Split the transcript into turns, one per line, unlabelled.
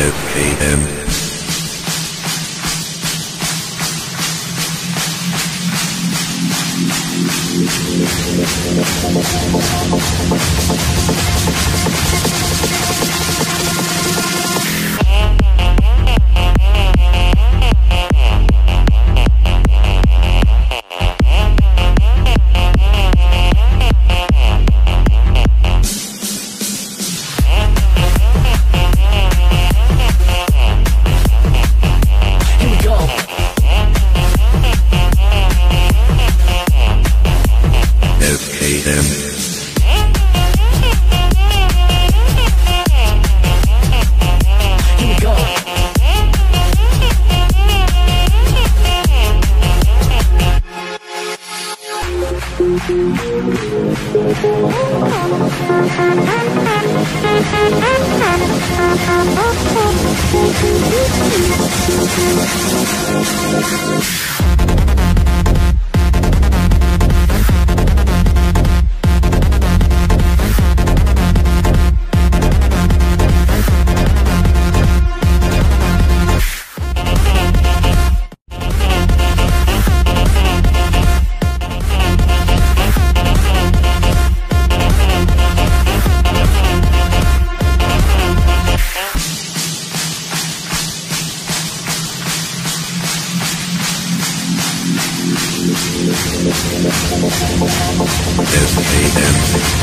FKM.
Here
FKM. FKM.